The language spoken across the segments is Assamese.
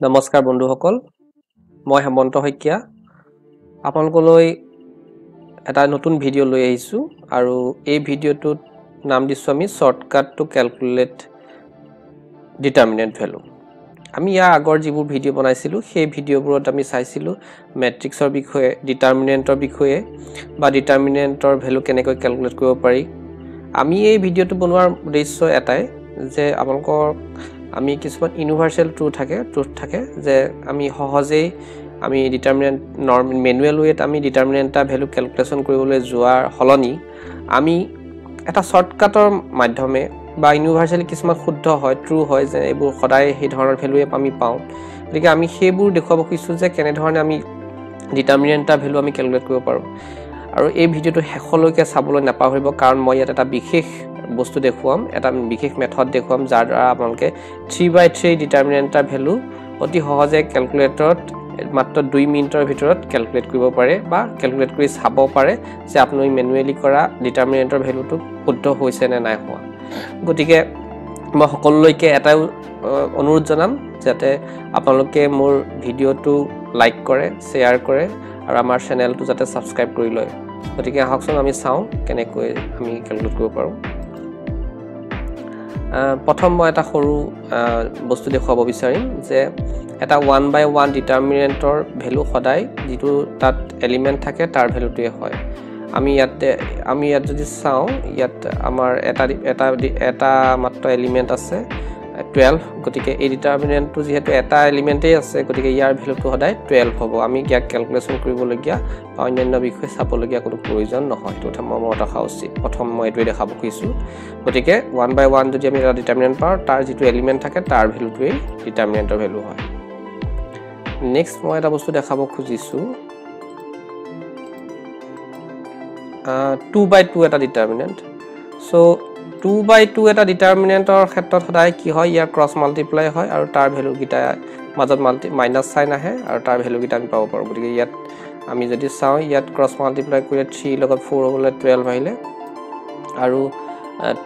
নমস্কাৰ বন্ধুসকল মই হেমন্ত শইকীয়া। আপোনালোকলৈ এটা নতুন ভিডিঅ' লৈ আহিছোঁ আৰু এই ভিডিঅ'টোত নাম দিছোঁ আমি shortcut to calculate determinant value আমি ইয়াৰ আগৰ যিবোৰ ভিডিঅ' বনাইছিলোঁ সেই ভিডিঅ'বোৰত আমি চাইছিলোঁ মেট্ৰিক্সৰ বিষয়ে ডিটাৰমিনেণ্টৰ বিষয়ে বা ডিটাৰমিনেণ্টৰ ভেলু কেনেকৈ কেলকুলেট কৰিব পাৰি। আমি এই ভিডিঅ'টো বনোৱাৰ উদ্দেশ্য এটাই যে আপোনালোকৰ আমি কিছুমান ইউনিভাৰ্চেল ট্ৰুথ থাকে ট্ৰুথ থাকে যে আমি সহজেই আমি ডিটাৰমিনেণ্ট নৰ্ম মেনুৱেল ৱেত আমি ডিটাৰমিনেণ্ট এটা ভেলু কেলকুলেশ্যন কৰিবলৈ যোৱাৰ সলনি আমি এটা শ্বৰ্টকাটৰ মাধ্যমে বা ইউনিভাৰ্চেলি কিছুমান শুদ্ধ হয় ট্ৰু হয় যে এইবোৰ সদায় সেই ধৰণৰ ভেলুৱে আমি পাওঁ। গতিকে আমি সেইবোৰ দেখুৱাব খুজিছোঁ যে কেনেধৰণে আমি ডিটাৰমিনেণ্ট এটা ভেলু আমি কেলকুলেট কৰিব পাৰোঁ। আৰু এই ভিডিঅ'টো শেষলৈকে চাবলৈ নাপাহৰিব কাৰণ মই ইয়াত এটা বিশেষ বস্তু দেখুৱাম এটা বিশেষ মেথড দেখুৱাম যাৰ দ্বাৰা আপোনালোকে থ্ৰী বাই থ্ৰী ডিটাৰমিনেণ্ট এটা ভেলু অতি সহজে কেলকুলেটৰত মাত্ৰ দুই মিনিটৰ ভিতৰত কেলকুলেট কৰিব পাৰে বা কেলকুলেট কৰি চাব পাৰে যে আপুনি মেনুৱেলি কৰা ডিটাৰমিনেণ্টৰ ভেলুটো শুদ্ধ হৈছে নে নাই হোৱা। গতিকে মই সকলোলৈকে এটাই অনুৰোধ জনাম যাতে আপোনালোকে মোৰ ভিডিঅ'টো লাইক কৰে শ্বেয়াৰ কৰে আৰু আমাৰ চেনেলটো যাতে ছাবস্ক্ৰাইব কৰি লয়। গতিকে আহকচোন আমি চাওঁ কেনেকৈ আমি কেলকুলেট কৰিব পাৰোঁ। প্ৰথম মই এটা সৰু বস্তু দেখুৱাব বিচাৰিম যে এটা ওৱান বাই ওৱান ডিটাৰমিনেণ্টৰ ভেলু সদায় যিটো তাত এলিমেণ্ট থাকে তাৰ ভেলুটোৱে হয়। আমি ইয়াতে আমি ইয়াত যদি চাওঁ ইয়াত আমাৰ এটা এটা এটা মাত্ৰ এলিমেণ্ট আছে। টুৱেলভ গতিকে এই ডিটাৰমিনেণ্টটো যিহেতু এটা এলিমেণ্টেই আছে গতিকে ইয়াৰ ভেলুটো সদায় টুৱেলভ হ'ব। আমি ইয়াক কেলকুলেশ্যন কৰিবলগীয়া বা অন্যান্য বিষয়ে চাবলগীয়া কোনো প্ৰয়োজন নহয়। কথা মই মনত ৰখা উচিত। প্ৰথম মই এইটোৱে দেখাব খুজিছোঁ গতিকে ওৱান বাই ওৱান যদি আমি এটা ডিটাৰমিনেণ্ট পাওঁ তাৰ যিটো এলিমেণ্ট থাকে তাৰ ভেলুটোৱেই ডিটাৰমিনেণ্টৰ ভেলু হয়। নেক্সট মই এটা বস্তু দেখাব খুজিছোঁ। টু বাই টু এটা determinant so two by two এটা ডিটাৰমিনেণ্টৰ ক্ষেত্ৰত সদায় কি হয় ইয়াৰ ক্ৰছ মাল্টিপ্লাই হয় আৰু তাৰ ভেলুকেইটা মাজত মাল্টি মাইনাছ চাইন আহে আৰু তাৰ ভেলুকেইটা আমি পাব পাৰোঁ। গতিকে ইয়াত আমি যদি চাওঁ ইয়াত ক্ৰছ মাল্টিপ্লাই কৰিলে থ্ৰী লগত ফ'ৰ হ'বলৈ টুৱেলভ আহিলে আৰু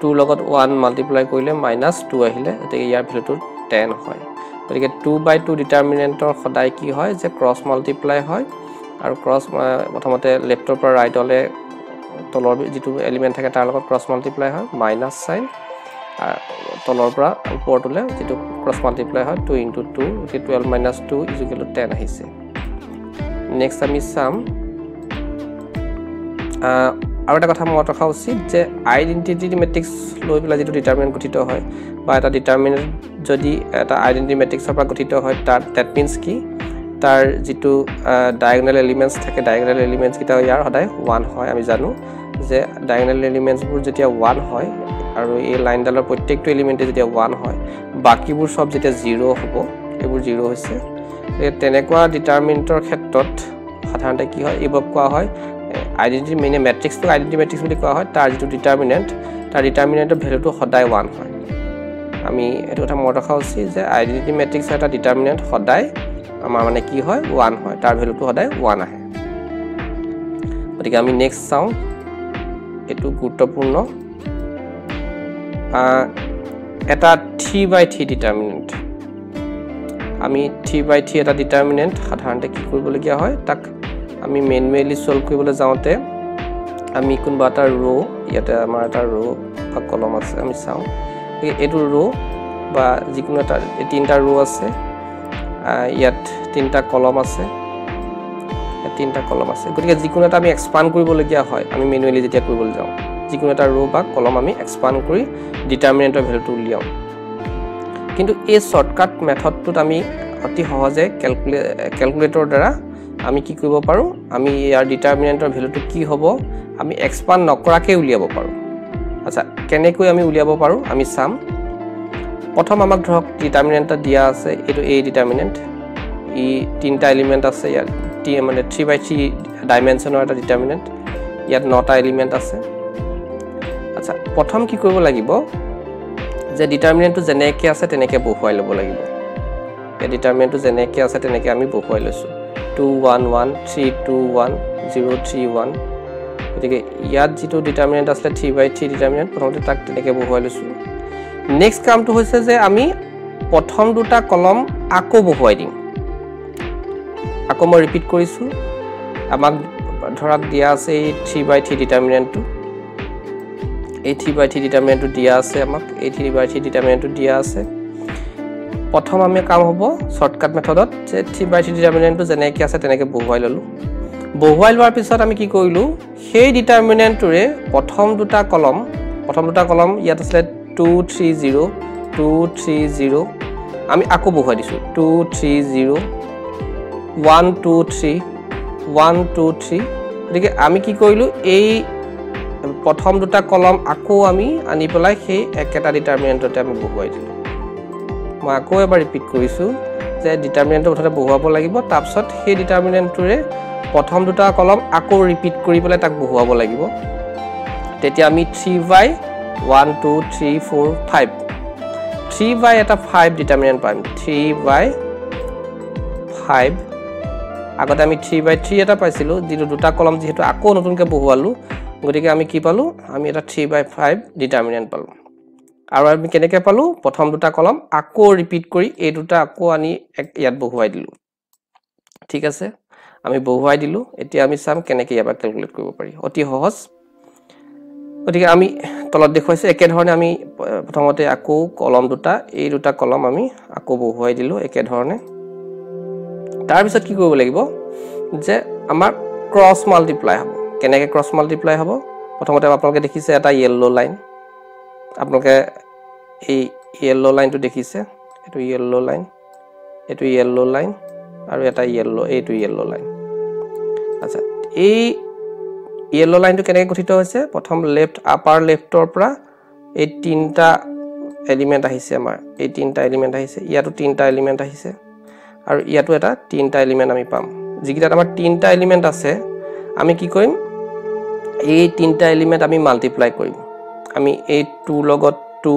টুৰ লগত ওৱান মাল্টিপ্লাই কৰিলে মাইনাছ টু আহিলে গতিকে ইয়াৰ ভেলুটো টেন হয়। গতিকে টু বাই টু ডিটাৰমিনেণ্টৰ সদায় কি হয় যে ক্ৰছ মাল্টিপ্লাই হয় আৰু ক্ৰছ প্ৰথমতে লেফ্টৰ পৰা ৰাইটলৈ তলৰ যিটো এলিমেণ্ট থাকে তাৰ লগত ক্ৰছ মাল্টিপ্লাই হয় মাইনাছ চাইন তলৰ পৰা ওপৰটোলৈ যিটো ক্ৰছ মাল্টিপ্লাই হয় টু ইণ্টু টু গতিকে টুৱেল্ভ মাইনাছ টু ইজুকেলটো টেন আহিছে। নেক্সট আমি চাম আৰু এটা কথা মনত ৰখা উচিত যে আইডেণ্টিটি মেট্ৰিক্স লৈ পেলাই যিটো ডিটাৰমিনেণ্ট গঠিত হয় বা এটা ডিটাৰমিনেণ্ট যদি এটা আইডেণ্টিটি মেট্ৰিক্সৰ পৰা গঠিত হয় তাৰ ডেট মিনছ কি? তাৰ যিটো ডায়েগনেল এলিমেণ্টছ থাকে ডায়েগনেল এলিমেণ্টছকেইটা ইয়াৰ সদায় ওৱান হয় আমি জানো যে ডায়েগনেল এলিমেণ্টছবোৰ যেতিয়া ওৱান হয় আৰু এই লাইনডালৰ প্ৰত্যেকটো এলিমেণ্টে যেতিয়া ওৱান হয় বাকীবোৰ চব যেতিয়া জিৰ' হ'ব এইবোৰ জিৰ' হৈছে। তেনেকুৱা ডিটাৰমিনেণ্টৰ ক্ষেত্ৰত সাধাৰণতে কি হয় এইবোৰক কোৱা হয় আইডেণ্টিটি মেইনে মেট্ৰিক্সটোক আইডেণ্টি মেট্ৰিক্স বুলি কোৱা হয় তাৰ যিটো ডিটাৰমিনেণ্ট তাৰ ডিটাৰমিনেণ্টৰ ভেলুটো সদায় ওৱান হয়। আমি এইটো কথা মনত ৰখা উচিত যে আইডেণ্টিটি মেট্ৰিক্সৰ এটা ডিটাৰমিনেণ্ট সদায় আমাৰ মানে কি হয়? ওৱান হয়। তাৰ ভেলুটো সদায় ওৱান আহে। গতিকে আমি নেক্সট চাওঁ। এইটো গুৰুত্বপূৰ্ণ। এটা থ্ৰী বাই থ্ৰী ডিটাৰমিনেণ্ট আমি থ্ৰী বাই থ্ৰী এটা ডিটাৰমিনেণ্ট সাধাৰণতে কি কৰিবলগীয়া হয়? তাক আমি মেনুৱেলি ছল্ভ কৰিবলৈ যাওঁতে আমি কোনোবা এটা ৰ' ইয়াতে আমাৰ এটা ৰ' বা কলম আছে আমি চাওঁ। এইটো ৰ' বা যিকোনো এটা তিনিটা ৰ' আছে। ইয়াত তিনিটা কলম আছে। তিনিটা কলম আছে। গতিকে যিকোনো এটা আমি এক্সপাণ্ড কৰিবলগীয়া হয় আমি মেনুৱেলি যেতিয়া কৰিবলৈ যাওঁ যিকোনো এটা ৰ' বা কলম আমি এক্সপাণ্ড কৰি ডিটাৰমিনেণ্টৰ ভেলুটো উলিয়াওঁ। কিন্তু এই শ্বৰ্টকাট মেথডটোত আমি অতি সহজে কেলকুলে কেলকুলেটৰ দ্বাৰা আমি কি কৰিব পাৰোঁ আমি ইয়াৰ ডিটাৰমিনেণ্টৰ ভেলুটো কি হ'ব আমি এক্সপাণ্ড নকৰাকৈ উলিয়াব পাৰোঁ। আচ্ছা কেনেকৈ আমি উলিয়াব পাৰোঁ আমি চাম। প্ৰথম আমাক ধৰক ডিটাৰমিনেণ্ট এটা দিয়া আছে এইটো এই ডিটাৰমিনেণ্ট ই তিনিটা এলিমেণ্ট আছে ইয়াত মানে থ্ৰী বাই থ্ৰী ডাইমেনশ্যনৰ এটা ডিটাৰমিনেণ্ট ইয়াত নটা এলিমেণ্ট আছে। আচ্ছা প্ৰথম কি কৰিব লাগিব? যে ডিটাৰমিনেণ্টটো যেনেকৈ আছে তেনেকৈ বহুৱাই ল'ব লাগিব। এই ডিটাৰমিনেণ্টটো যেনেকৈ আছে তেনেকৈ আমি বহুৱাই লৈছোঁ। Two one one three two one zero' three one গতিকে ইয়াত যিটো ডিটাৰমিনেণ্ট আছিলে থ্ৰী বাই থ্ৰী ডিটাৰমিনেণ্ট প্ৰথমতে তাক তেনেকৈ বহুৱাই লৈছোঁ। নেক্সট কামটো হৈছে যে আমি প্ৰথম দুটা কলম আকৌ বহুৱাই দিম। আকৌ মই ৰিপিট কৰিছোঁ। আমাক ধৰক দিয়া আছে এই থ্ৰী বাই থ্ৰী ডিটাৰমিনেণ্টটো এই থ্ৰী বাই থ্ৰী ডিটাৰমিনেণ্টটো দিয়া আছে আমাক। এই থ্ৰী বাই থ্ৰী ডিটাৰমিনেণ্টটো দিয়া আছে। প্ৰথম আমি কাম হ'ব শ্বৰ্টকাট মেথডত যে থ্ৰী বাই থ্ৰী ডিটাৰমিনেণ্টটো যেনেকৈ আছে তেনেকৈ বহুৱাই ল'লোঁ। বহুৱাই লোৱাৰ পিছত আমি কি কৰিলোঁ? সেই ডিটাৰমিনেণ্টটোৰে প্ৰথম দুটা কলম প্ৰথম দুটা কলম ইয়াত আছিলে two three zero' two three zero' আমি আকৌ বহুৱাই দিছোঁ। Two three zero' one two three one two three গতিকে আমি কি কৰিলোঁ এই প্ৰথম দুটা কলম আকৌ আমি আনি পেলাই সেই একেটা ডিটাৰমিনেণ্টতে আমি বহুৱাই দিলোঁ। মই আকৌ এবাৰ ৰিপিট কৰিছোঁ যে ডিটাৰমিনেণ্টটো মুঠতে বহুৱাব লাগিব তাৰপিছত সেই ডিটাৰমিনেণ্টটোৰে প্ৰথম দুটা কলম আকৌ ৰিপিট কৰি পেলাই তাক বহুৱাব লাগিব। তেতিয়া আমি three by two three four five three by এটা ফাইভ ডিটাৰমিনেণ্ট পাম থ্ৰী বাই ফাইভ আগতে আমি থ্ৰী বাই থ্ৰী এটা পাইছিলোঁ যিটো দুটা কলম যিহেতু আকৌ নতুনকৈ বহুৱালোঁ গতিকে আমি কি পালোঁ? আমি এটা থ্ৰী বাই ফাইভ ডিটাৰমিনেণ্ট পালোঁ। আৰু আমি কেনেকৈ পালোঁ? প্ৰথম দুটা কলম আকৌ ৰিপিট কৰি এই দুটা আকৌ আনি ইয়াত বহুৱাই দিলোঁ। ঠিক আছে? আমি বহুৱাই দিলোঁ। এতিয়া আমি চাম কেনেকৈ ইয়াৰ পৰা কেলকুলেট কৰিব পাৰি। অতি সহজ। গতিকে আমি তলত দেখুৱাইছোঁ একেধৰণে আমি প্ৰথমতে আকৌ কলম দুটা এই দুটা কলম আমি আকৌ বহুৱাই দিলোঁ একেধৰণে। তাৰপিছত কি কৰিব লাগিব যে আমাৰ ক্ৰছ মাল্টিপ্লাই হ'ব। কেনেকৈ ক্ৰছ মাল্টিপ্লাই হ'ব? প্ৰথমতে আপোনালোকে দেখিছে এটা য়েল্ল' লাইন আপোনালোকে এই য়েল্ল' লাইনটো দেখিছে। এইটো য়েল্ল' লাইন এইটো য়েল্ল' লাইন আৰু এটা য়েল্ল' এইটো য়েল্ল' লাইন আচ্ছা এই য়েল্ল' লাইনটো কেনেকৈ গঠিত হৈছে? প্ৰথম লেফ্ট আপাৰ লেফ্টৰ পৰা এই তিনিটা এলিমেণ্ট আহিছে আমাৰ। এই তিনিটা এলিমেণ্ট আহিছে। ইয়াতো তিনিটা এলিমেণ্ট আহিছে। আৰু ইয়াতো এটা তিনিটা এলিমেণ্ট আমি পাম। যিকেইটাত আমাৰ তিনিটা এলিমেণ্ট আছে আমি কি কৰিম? এই তিনিটা এলিমেণ্ট আমি মাল্টিপ্লাই কৰিম। আমি এই টু লগত টু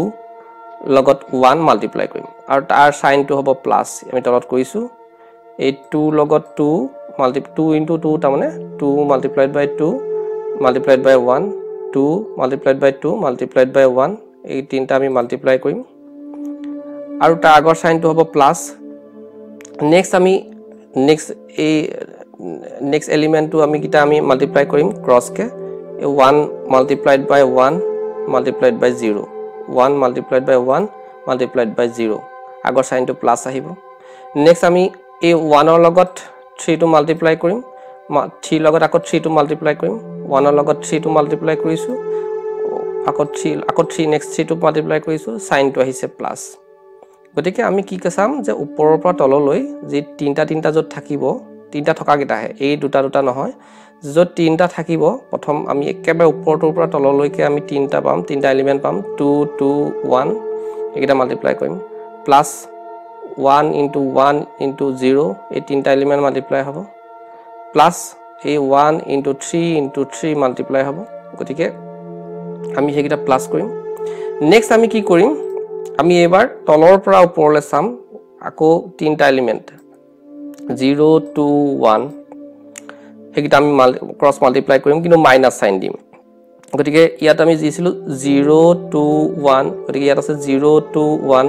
লগত ওৱান মাল্টিপ্লাই কৰিম। আৰু তাৰ চাইনটো হ'ব প্লাছ আমি তলত কৰিছোঁ। এই টু লগত two multi two into two তাৰমানে two multiplied by two multiplied by one two multiplied by two multiplied by one এই তিনিটা আমি মাল্টিপ্লাই কৰিম। আৰু তাৰ আগৰ চাইনটো হ'ব প্লাছ নেক্সট আমি নেক্সট এই নেক্সট এলিমেণ্টটো আমি কেইটা আমি মাল্টিপ্লাই কৰিম ক্ৰছকৈ one multiplied by one multiplied by zero' one multiplied by one multiplied by zero' আগৰ চাইনটো প্লাছ আহিব। নেক্সট আমি এই ওৱানৰ লগত থ্ৰীটো মাল্টিপ্লাই কৰিম। থ্ৰীৰ লগত আকৌ থ্ৰীটো মাল্টিপ্লাই কৰিম। ওৱানৰ লগত থ্ৰীটো মাল্টিপ্লাই কৰিছোঁ। আকৌ থ্ৰী আকৌ থ্ৰী নেক্সট থ্ৰীটো মাল্টিপ্লাই কৰিছোঁ চাইনটো আহিছে প্লাছ গতিকে আমি কি চাম যে ওপৰৰ পৰা তললৈ যি তিনিটা তিনিটা য'ত থাকিব তিনিটা থকাকেইটাহে এই দুটা দুটা নহয়। য'ত তিনিটা থাকিব প্ৰথম আমি একেবাৰে ওপৰটোৰ পৰা তললৈকে আমি তিনিটা পাম তিনিটা এলিমেণ্ট পাম টু টু ওৱান এইকেইটা মাল্টিপ্লাই কৰিম। Plus one into one into zero' এই তিনিটা এলিমেণ্ট মাল্টিপ্লাই হ'ব। প্লাছ এই one into three into three multiply হ'ব। গতিকে আমি সেইকেইটা প্লাছ কৰিম। নেক্সট আমি কি কৰিম? আমি এইবাৰ তলৰ পৰা ওপৰলৈ চাম আকৌ তিনিটা এলিমেণ্ট জিৰ' টু ওৱান সেইকেইটা আমি মাল্টি ক্ৰছ মাল্টিপ্লাই কৰিম কিন্তু মাইনাছ চাইন দিম। গতিকে ইয়াত আমি দিছিলোঁ জিৰ' টু ওৱান গতিকে ইয়াত আছে জিৰ' টু ওৱান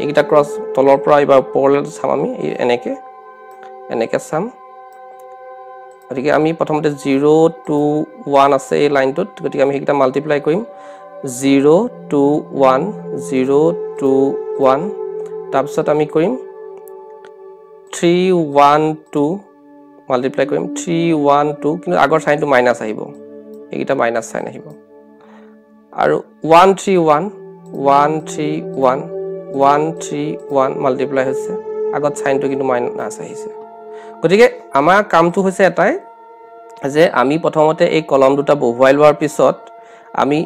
এইকেইটা ক্ৰছ তলৰ পৰা এইবাৰ ওপৰলৈ চাম আমি এনেকৈ এনেকৈ চাম। গতিকে আমি প্ৰথমতে জিৰ' টু ওৱান আছে এই লাইনটোত গতিকে আমি সেইকেইটা মাল্টিপ্লাই কৰিম। Zero' two one zero' two one তাৰপিছত আমি কৰিম থ্ৰী ওৱান টু মাল্টিপ্লাই কৰিম থ্ৰী ওৱান টু কিন্তু আগৰ চাইনটো মাইনাছ আহিব। এইকেইটা মাইনাছ চাইন আহিব। আৰু one three one one three one one three one multiply হৈছে। আগত চাইনটো কিন্তু মাইনাছ আহিছে। গতিকে আমাৰ কামটো হৈছে এটাই যে আমি প্ৰথমতে এই কলম দুটা বহুৱাই লোৱাৰ পিছত আমি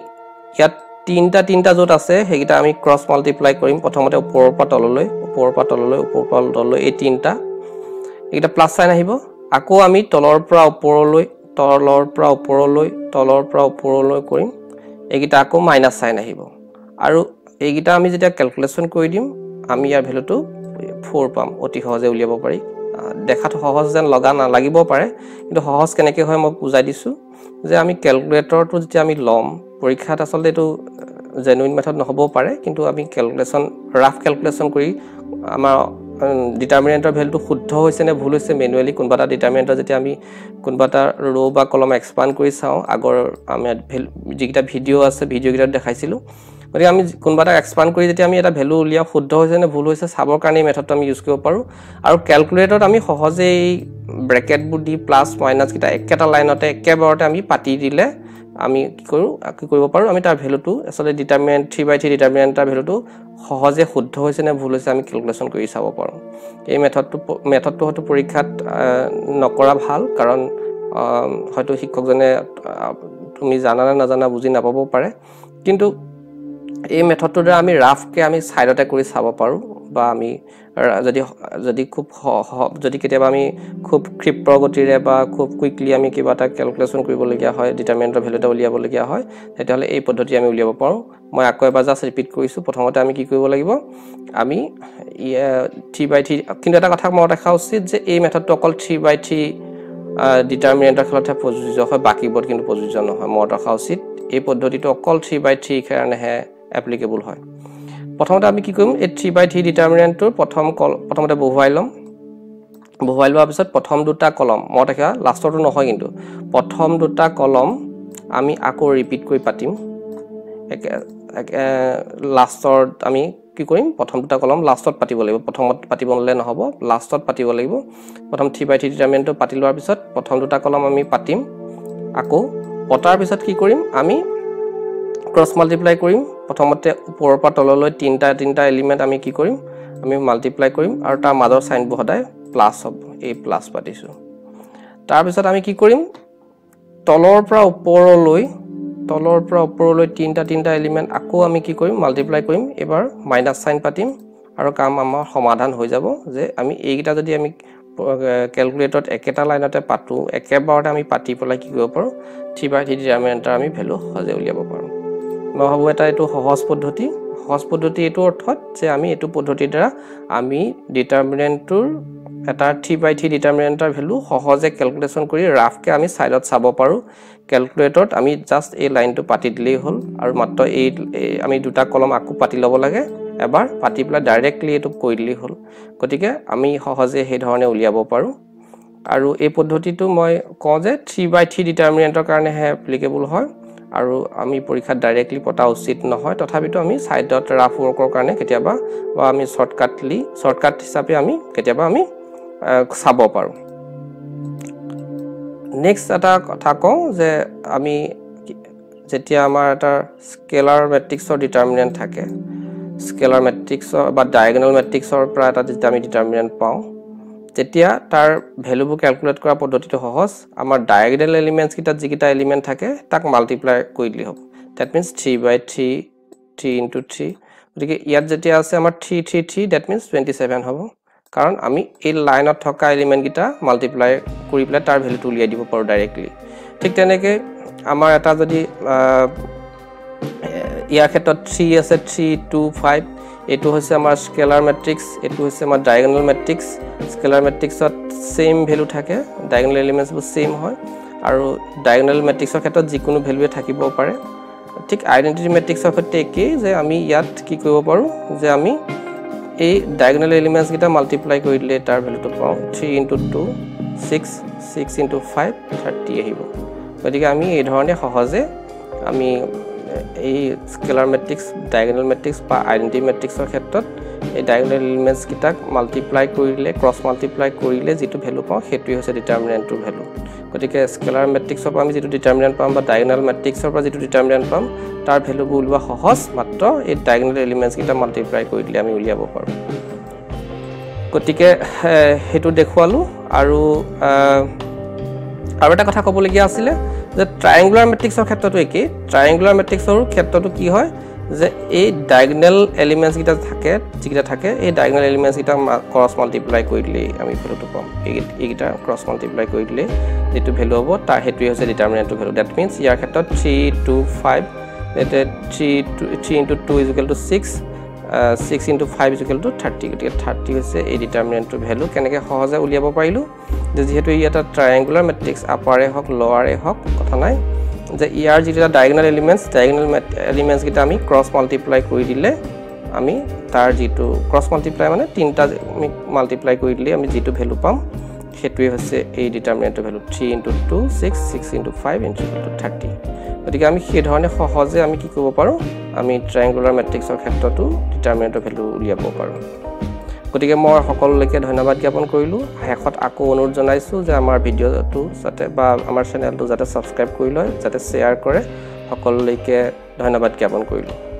ইয়াত তিনিটা তিনিটা য'ত আছে সেইকেইটা আমি ক্ৰছ মাল্টিপ্লাই কৰিম। প্ৰথমতে ওপৰৰ পৰা তললৈ ওপৰৰ পৰা তললৈ ওপৰৰ পৰা তললৈ এই তিনিটা। এইকেইটা প্লাছ চাইন আহিব। আকৌ আমি তলৰ পৰা ওপৰলৈ তলৰ পৰা ওপৰলৈ তলৰ পৰা ওপৰলৈ কৰিম। এইকেইটা আকৌ মাইনাছ চাইন আহিব। আৰু এইকেইটা আমি যেতিয়া কেলকুলেশ্যন কৰি দিম আমি ইয়াৰ ভেলুটো ফ'ৰ পাম। অতি সহজে উলিয়াব পাৰি। দেখাত সহজ যেন লগা নালাগিব পাৰে। কিন্তু সহজ কেনেকৈ হয় মই বুজাই দিছোঁ যে আমি কেলকুলেটৰটো যেতিয়া আমি ল'ম পৰীক্ষাত আচলতে এইটো জেনুইন মেথড নহ'বও পাৰে কিন্তু আমি কেলকুলেশ্যন ৰাফ কেলকুলেশ্যন কৰি আমাৰ ডিটাৰমিনেণ্টৰ ভেলুটো শুদ্ধ হৈছে নে ভুল হৈছে মেনুৱেলি কোনোবা এটা ডিটাৰমিনেণ্টৰ যেতিয়া আমি কোনোবা এটা ৰ' বা কলম এক্সপাণ্ড কৰি চাওঁ আগৰ আমি ভেল যিকেইটা ভিডিঅ' আছে ভিডিঅ'কেইটাত দেখাইছিলোঁ গতিকে আমি কোনোবা এটা এক্সপাণ্ড কৰি যেতিয়া আমি এটা ভেলু উলিয়াওঁ শুদ্ধ হৈছে নে ভুল হৈছে চাবৰ কাৰণে এই মেথডটো আমি ইউজ কৰিব পাৰোঁ। আৰু কেলকুলেটৰত আমি সহজেই ব্ৰেকেটবোৰ দি প্লাছ মাইনাছকেইটা একেটা লাইনতে একেবাৰতে আমি পাতি দিলে আমি কি কৰোঁ কি কৰিব পাৰোঁ আমি তাৰ ভেলুটো আচলতে determinant three by three determinant তাৰ ভেলুটো সহজে শুদ্ধ হৈছে নে ভুল হৈছে আমি কেলকুলেশ্যন কৰি চাব পাৰোঁ। এই মেথডটো মেথডটো হয়তো পৰীক্ষাত নকৰা ভাল কাৰণ হয়তো শিক্ষকজনে তুমি জানা নে নাজানা বুজি নাপাবও পাৰে। কিন্তু এই মেথডটোৰ দ্বাৰা আমি ৰাফকৈ আমি ছাইডতে কৰি চাব পাৰোঁ বা আমি যদি যদি খুব যদি কেতিয়াবা আমি খুব ক্ষিপ্ৰ গতিৰে বা খুব কুইকলি আমি কিবা এটা কেলকুলেশ্যন কৰিবলগীয়া হয় ডিটাৰমিনেণ্টৰ ভেলু এটা উলিয়াবলগীয়া হয় তেতিয়াহ'লে এই পদ্ধতি আমি উলিয়াব পাৰোঁ। মই আকৌ এবাৰ জাষ্ট ৰিপিট কৰিছোঁ। প্ৰথমতে আমি কি কৰিব লাগিব? আমি থ্ৰী বাই থ্ৰী কিন্তু এটা কথা মনত ৰখা উচিত যে এই মেথডটো অকল থ্ৰী বাই থ্ৰী ডিটাৰমিনেণ্টৰ খেলতহে প্ৰযোজ্য হয় বাকীবোৰত কিন্তু প্ৰযোজ্য নহয় মনত ৰখা উচিত। এই পদ্ধতিটো অকল থ্ৰী বাই থ্ৰী কাৰণেহে এপ্লিকেবল হয়। প্ৰথমতে আমি কি কৰিম? এই থ্ৰী বাই থ্ৰী ডিটাৰমিনেণ্টটোৰ প্ৰথম কল প্ৰথমতে বহুৱাই ল'ম। বহুৱাই লোৱাৰ পিছত প্ৰথম দুটা কলম মই দেখা লাষ্টৰটো নহয় কিন্তু প্ৰথম দুটা কলম আমি আকৌ ৰিপিট কৰি পাতিম। একে লাষ্টত আমি কি কৰিম? প্ৰথম দুটা কলম লাষ্টত পাতিব লাগিব। প্ৰথমত পাতিব ল'লে নহ'ব লাষ্টত পাতিব লাগিব। প্ৰথম থ্ৰী বাই থ্ৰী ডিটাৰমিনেণ্টটো পাতি লোৱাৰ পিছত প্ৰথম দুটা কলম আমি পাতিম। আকৌ পতাৰ পিছত কি কৰিম? আমি ক্ৰছ মাল্টিপ্লাই কৰিম। প্ৰথমতে ওপৰৰ পৰা তললৈ তিনিটা তিনিটা এলিমেণ্ট আমি কি কৰিম? আমি মাল্টিপ্লাই কৰিম আৰু তাৰ মাজৰ চাইনবোৰ সদায় প্লাছ হ'ব এই প্লাছ পাতিছোঁ তাৰপিছত আমি কি কৰিম? তলৰ পৰা ওপৰলৈ তলৰ পৰা ওপৰলৈ তিনিটা তিনিটা এলিমেণ্ট আকৌ আমি কি কৰিম? মাল্টিপ্লাই কৰিম। এইবাৰ মাইনাছ চাইন পাতিম আৰু কাম আমাৰ সমাধান হৈ যাব যে আমি এইকেইটা যদি আমি কেলকুলেটৰত একেটা লাইনতে পাতোঁ একেবাৰতে আমি পাতি পেলাই কি কৰিব পাৰোঁ? থ্ৰী বাই থ্ৰী ডিটাৰমিনেণ্টৰ আমি ভেলু সহজে উলিয়াব পাৰোঁ। মই ভাবোঁ এটা এইটো সহজ পদ্ধতি। সহজ পদ্ধতি এইটো অৰ্থত যে আমি এইটো পদ্ধতিৰ দ্বাৰা আমি ডিটাৰমিনেণ্টটোৰ এটা থ্ৰী বাই থ্ৰী ডিটাৰমিনেণ্টৰ ভেলু সহজে কেলকুলেশ্যন কৰি ৰাফকৈ আমি ছাইডত চাব পাৰোঁ। কেলকুলেটৰত আমি জাষ্ট এই লাইনটো পাতি দিলেই হ'ল আৰু মাত্ৰ এই আমি দুটা কলম আকৌ পাতি ল'ব লাগে। এবাৰ পাতি পেলাই ডাইৰেক্টলি এইটো কৰি দিলেই হ'ল। গতিকে আমি সহজে সেইধৰণে উলিয়াব পাৰোঁ। আৰু এই পদ্ধতিটো মই কওঁ যে থ্ৰী বাই থ্ৰী ডিটাৰমিনেণ্টৰ কাৰণেহে এপ্লিকেবল হয়। আৰু আমি পৰীক্ষাত ডাইৰেক্টলি পতা উচিত নহয়। তথাপিতো আমি ছাইডত ৰাফ ৱৰ্কৰ কাৰণে কেতিয়াবা বা আমি শ্বৰ্টকাটলি শ্বৰ্টকাট হিচাপে আমি কেতিয়াবা আমি চাব পাৰোঁ। নেক্সট এটা কথা কওঁ যে আমি যেতিয়া আমাৰ এটা স্কেলাৰ মেট্ৰিক্সৰ ডিটাৰমিনেণ্ট থাকে স্কেলাৰ মেট্ৰিক্সৰ বা ডায়েগনেল মেট্ৰিক্সৰ পৰা এটা যেতিয়া আমি ডিটাৰমিনেণ্ট পাওঁ তেতিয়া তাৰ ভেলুবোৰ কেলকুলেট কৰা পদ্ধতিটো সহজ। আমাৰ ডায়েগনেল এলিমেণ্টছকেইটাত যিকেইটা এলিমেণ্ট থাকে তাক মাল্টিপ্লাই কৰি দিলেই হ'ব। That means three by three three into three গতিকে ইয়াত যেতিয়া আছে আমাৰ three three three that means twenty seven হ'ব। কাৰণ আমি এই লাইনত থকা এলিমেণ্টকেইটা মাল্টিপ্লাই কৰি পেলাই তাৰ ভেলুটো উলিয়াই দিব পাৰোঁ ডাইৰেক্টলি ঠিক তেনেকৈ আমাৰ এটা যদি ইয়াৰ ক্ষেত্ৰত থ্ৰী আছে থ্ৰী টু ফাইভ এইটো হৈছে আমাৰ স্কেলাৰ মেট্ৰিক্স এইটো হৈছে আমাৰ ডায়েগনেল মেট্ৰিক্স স্কেলাৰ মেট্ৰিক্সত ছেইম ভেলু থাকে ডায়েগনেল এলিমেণ্টছবোৰ ছেইম হয়। আৰু ডায়েগনেল মেট্ৰিক্সৰ ক্ষেত্ৰত যিকোনো ভেলুৱে থাকিব পাৰে। ঠিক আইডেণ্টিটি মেট্ৰিক্সৰ সৈতে একেই যে আমি ইয়াত কি কৰিব পাৰোঁ যে আমি এই ডায়েগনেল এলিমেণ্টছকেইটা মাল্টিপ্লাই কৰি দিলে তাৰ ভেলুটো পাওঁ। Three into two six six into five thirty আহিব। গতিকে আমি এই ধৰণে সহজে আমি এই স্কেলাৰ মেট্ৰিক্স ডায়েগনেল মেট্ৰিক্স বা আইডেণ্টি মেট্ৰিক্সৰ ক্ষেত্ৰত এই ডায়েগনেল এলিমেণ্টছকেইটাক মাল্টিপ্লাই কৰিলে ক্ৰছ মাল্টিপ্লাই কৰিলে যিটো ভেলু পাওঁ সেইটোৱে হৈছে ডিটাৰমিনেণ্টটোৰ ভেলু গতিকে স্কেলাৰ মেট্ৰিক্সৰ পৰা আমি যিটো ডিটাৰমিনেণ্ট পাম বা ডায়েগনেল মেট্ৰিক্সৰ পৰা যিটো ডিটাৰমিনেণ্ট পাম তাৰ ভেলুবোৰ উলিওৱা সহজ মাত্ৰ এই ডায়েগনেল এলিমেণ্টছকেইটা মাল্টিপ্লাই কৰি দিলে আমি উলিয়াব পাৰোঁ। গতিকে সেইটো দেখুৱালোঁ আৰু আৰু এটা কথা ক'বলগীয়া আছিলে যে ট্ৰায়েংগুলাৰ মেট্ৰিক্সৰ ক্ষেত্ৰতো একেই। ট্ৰায়েংগুলাৰ মেট্ৰিক্সৰ ক্ষেত্ৰতো কি হয়? যে এই ডায়েগনেল এলিমেণ্টছকেইটা থাকে যিকেইটা থাকে এই ডায়েগনেল এলিমেণ্টছকেইটা ক্ৰছ মাল্টিপ্লাই কৰি দিলেই আমি ভেলুটো পাম। এই এইকেইটা ক্ৰছ মাল্টিপ্লাই কৰি দিলেই যিটো ভেলু হ'ব তাৰ সেইটোৱে হৈছে ডিটাৰমিনেণ্টটো ভেলু ডেট মিনছ ইয়াৰ ক্ষেত্ৰত three two five three two three into two equal to six six into five equal to thirty গতিকে থাৰ্টি হৈছে এই ডিটাৰমিনেণ্টটোৰ ভেলু কেনেকৈ সহজে উলিয়াব পাৰিলোঁ? যে যিহেতু ই এটা ট্ৰায়েংগুলাৰ মেট্ৰিক্স আপাৰে হওক লৱাৰে হওক কথা নাই। যে ইয়াৰ যিকেইটা ডায়েগনেল এলিমেণ্টছ ডায়েগনেল এলিমেণ্টছকেইটা আমি ক্ৰছ মাল্টিপ্লাই কৰি দিলে আমি তাৰ যিটো ক্ৰছ মাল্টিপ্লাই মানে তিনিটা আমি মাল্টিপ্লাই কৰি দিলে আমি যিটো ভেলু পাম সেইটোৱে হৈছে এই ডিটাৰমিনেণ্টৰ value three into two six six into five into to thirty গতিকে আমি সেইধৰণে সহজে আমি কি কৰিব পাৰোঁ? আমি ট্ৰায়েংগুলাৰ মেট্ৰিক্সৰ ক্ষেত্ৰতো ডিটাৰমিনেণ্টৰ ভেলু উলিয়াব পাৰোঁ। গতিকে মই সকলোলৈকে ধন্যবাদ জ্ঞাপন কৰিলোঁ। শেষত আকৌ অনুৰোধ জনাইছোঁ যে আমাৰ ভিডিঅ'টো যাতে বা আমাৰ চেনেলটো যাতে ছাবস্ক্ৰাইব কৰি লয় যাতে শ্বেয়াৰ কৰে। সকলোলৈকে ধন্যবাদ জ্ঞাপন কৰিলোঁ।